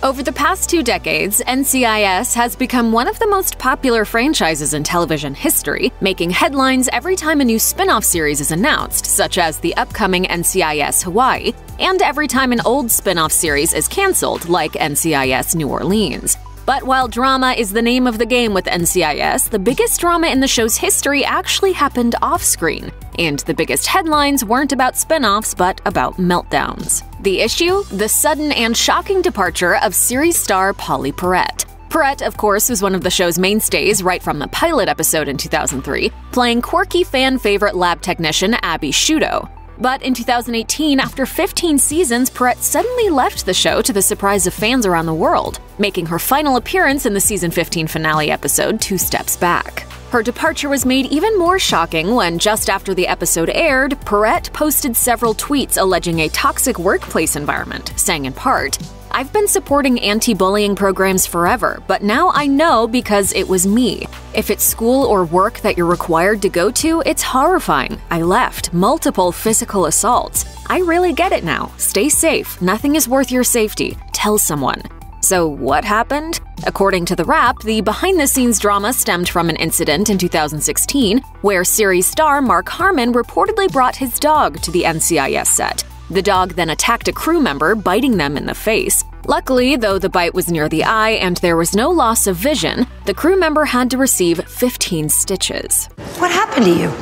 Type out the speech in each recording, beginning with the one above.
Over the past two decades, NCIS has become one of the most popular franchises in television history, making headlines every time a new spin off series is announced, such as the upcoming NCIS Hawaii, and every time an old spin off series is cancelled, like NCIS New Orleans. But while drama is the name of the game with NCIS, the biggest drama in the show's history actually happened off screen. And the biggest headlines weren't about spin offs, but about meltdowns. The issue? The sudden and shocking departure of series star Pauley Perrette. Perrette, of course, was one of the show's mainstays right from the pilot episode in 2003, playing quirky fan favorite lab technician Abby Sciuto. But in 2018, after 15 seasons, Perrette suddenly left the show to the surprise of fans around the world, making her final appearance in the season 15 finale episode Two Steps Back. Her departure was made even more shocking when, just after the episode aired, Perrette posted several tweets alleging a toxic workplace environment, saying in part, I've been supporting anti bullying programs forever, but now I know because it was me. If it's school or work that you're required to go to, it's horrifying. I left, multiple physical assaults. I really get it now. Stay safe. Nothing is worth your safety. Tell someone. So, what happened? According to The Wrap, the behind the scenes drama stemmed from an incident in 2016 where series star Mark Harmon reportedly brought his dog to the NCIS set. The dog then attacked a crew member, biting them in the face. Luckily, though the bite was near the eye and there was no loss of vision, the crew member had to receive 15 stitches. What happened to you?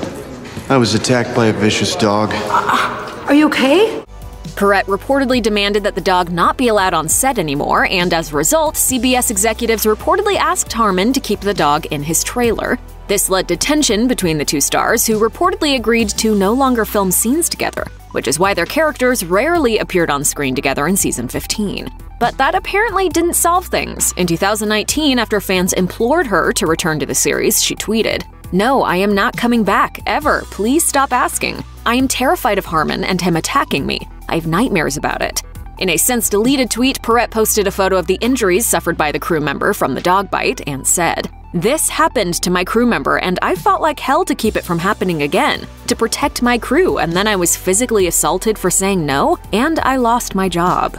I was attacked by a vicious dog. Uh, are you okay? Perrette reportedly demanded that the dog not be allowed on set anymore, and as a result, CBS executives reportedly asked Harmon to keep the dog in his trailer. This led to tension between the two stars, who reportedly agreed to no longer film scenes together, which is why their characters rarely appeared on screen together in season 15. But that apparently didn't solve things. In 2019, after fans implored her to return to the series, she tweeted, No, I am not coming back, ever. Please stop asking. I am terrified of Harmon and him attacking me. I have nightmares about it. In a since deleted tweet, Perrette posted a photo of the injuries suffered by the crew member from the dog bite and said, This happened to my crew member, and I fought like hell to keep it from happening again, to protect my crew, and then I was physically assaulted for saying no, and I lost my job.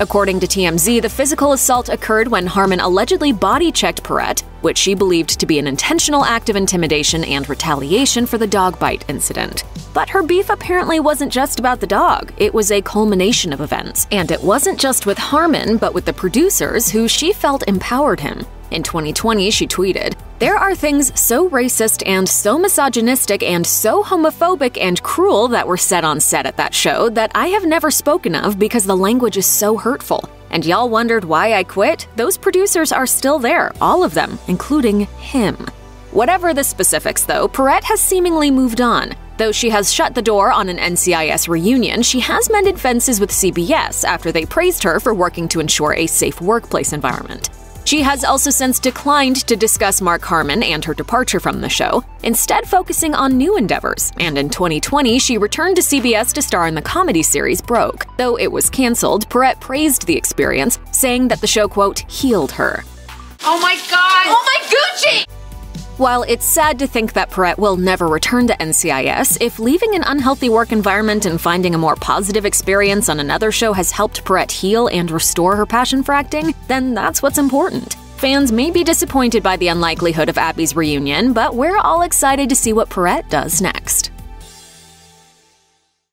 According to TMZ, the physical assault occurred when Harmon allegedly body checked Perrette, which she believed to be an intentional act of intimidation and retaliation for the dog bite incident. But her beef apparently wasn't just about the dog, it was a culmination of events. And it wasn't just with Harmon, but with the producers who she felt empowered him. In 2020, she tweeted, There are things so racist and so misogynistic and so homophobic and cruel that were said on set at that show that I have never spoken of because the language is so hurtful. And y'all wondered why I quit? Those producers are still there, all of them, including him. Whatever the specifics, though, Perrette has seemingly moved on. Though she has shut the door on an NCIS reunion, she has mended fences with CBS after they praised her for working to ensure a safe workplace environment. She has also since declined to discuss Mark Harmon and her departure from the show, instead focusing on new endeavors. And in 2020, she returned to CBS to star in the comedy series Broke. Though it was canceled, Perrette praised the experience, saying that the show, quote, healed her. Oh my god! Oh my Gucci! While it's sad to think that Perrette will never return to NCIS, if leaving an unhealthy work environment and finding a more positive experience on another show has helped Perrette heal and restore her passion for acting, then that's what's important. Fans may be disappointed by the unlikelihood of Abby's reunion, but we're all excited to see what Perrette does next.